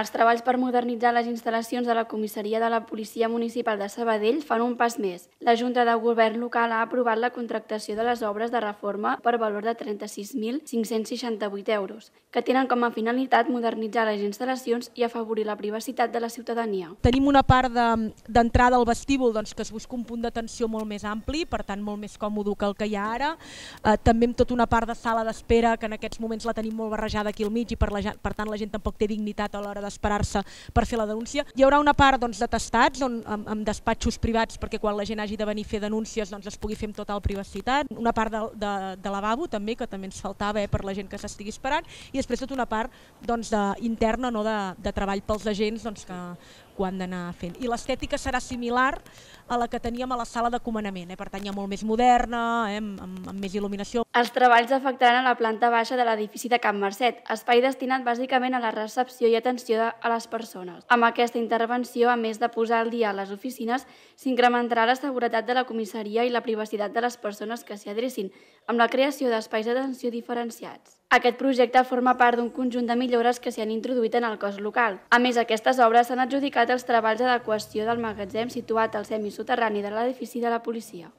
Els treballs per modernitzar les instal·lacions de la comissaria de la Policia Municipal de Sabadell fan un pas més. La Junta de Govern local ha aprovat la contractació de les obres de reforma per valor de 36.568 euros, que tenen com a finalitat modernitzar les instal·lacions i afavorir la privacitat de la ciutadania. Tenim una part d'entrada de, al vestíbul doncs, que es busca un punt d'atenció molt més ampli, per tant molt més còmode que el que hi ha ara. Eh, també amb tota una part de sala d'espera, que en aquests moments la tenim molt barrejada aquí al mig i per, la, per tant la gent tampoc té dignitat a l'hora d'esperar-se per fer la denúncia. Hi haurà una part doncs, de testats on, amb, amb despatxos privats perquè quan la gent hagi de venir a fer denúncies doncs, es pugui fer amb total privacitat. Una part de, de, de lavabo també, que també ens faltava eh, per la gent que s'estigui esperant, i després tota una part doncs, de, interna no, de, de treball pels agents doncs, que, ho han d'anar fent. I l'estètica serà similar a la que teníem a la sala de comanament, eh? per tant ja molt més moderna, eh? amb, amb, amb més il·luminació. Els treballs afectaran a la planta baixa de l'edifici de Can Mercet, espai destinat bàsicament a la recepció i atenció a les persones. Amb aquesta intervenció, a més de posar al dia a les oficines, s'incrementarà la seguretat de la comissaria i la privacitat de les persones que s'hi adrecin, amb la creació d'espais d'atenció diferenciats. Aquest projecte forma part d'un conjunt de millores que s'hi han introduït en el cos local. A més, aquestes obres s'han adjudicat els treballs d'adequació del magatzem situat al semisoterrani de l'edifici de la policia.